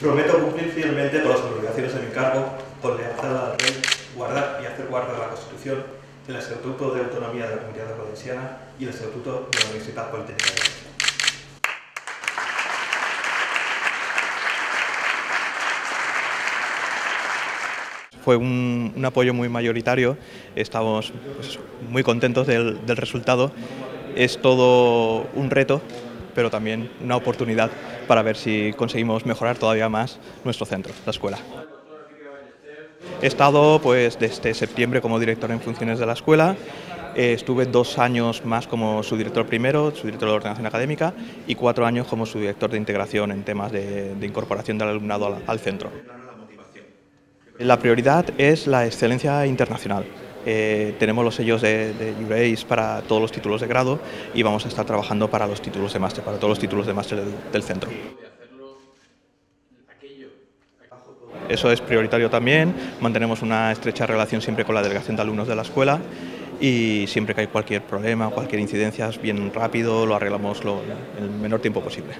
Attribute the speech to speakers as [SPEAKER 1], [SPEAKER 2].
[SPEAKER 1] Prometo cumplir fielmente con las obligaciones de mi cargo, con lealtad al rey, guardar y hacer guardar la Constitución, el Estatuto de Autonomía de la Comunidad Valenciana y el Estatuto de la Universidad Politécnica de Valencia.
[SPEAKER 2] Fue un, apoyo muy mayoritario, estamos pues, muy contentos del resultado. Es todo un reto, pero también una oportunidad para ver si conseguimos mejorar todavía más nuestro centro, la escuela. He estado pues desde septiembre como director en funciones de la escuela, eh, estuve dos años más como su director primero, su director de ordenación académica y cuatro años como su director de integración en temas de, de incorporación del alumnado al, al centro. La prioridad es la excelencia internacional. Eh, tenemos los sellos de, de para todos los títulos de grado y vamos a estar trabajando para los títulos de máster, para todos los títulos de máster del, centro. Eso es prioritario también, mantenemos una estrecha relación siempre con la delegación de alumnos de la escuela y siempre que hay cualquier problema, cualquier incidencia, bien rápido, lo arreglamos lo, en el menor tiempo posible.